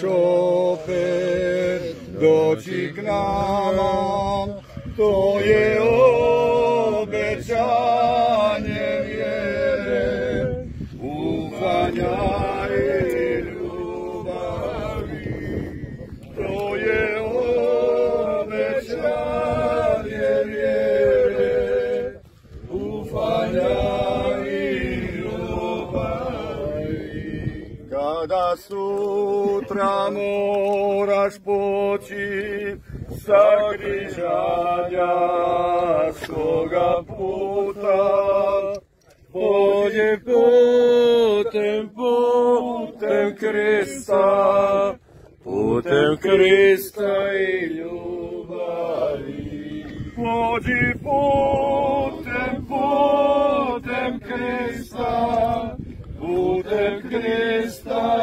Szopy docignałam, to je obećanie wiele, ufania i lubawi. To je obećanie wiele, ufania Kada sutra moraš poći sa križanja svoga puta, pođe putem, putem Krista, putem Krista i ljubavi. Pođi putem, Krista,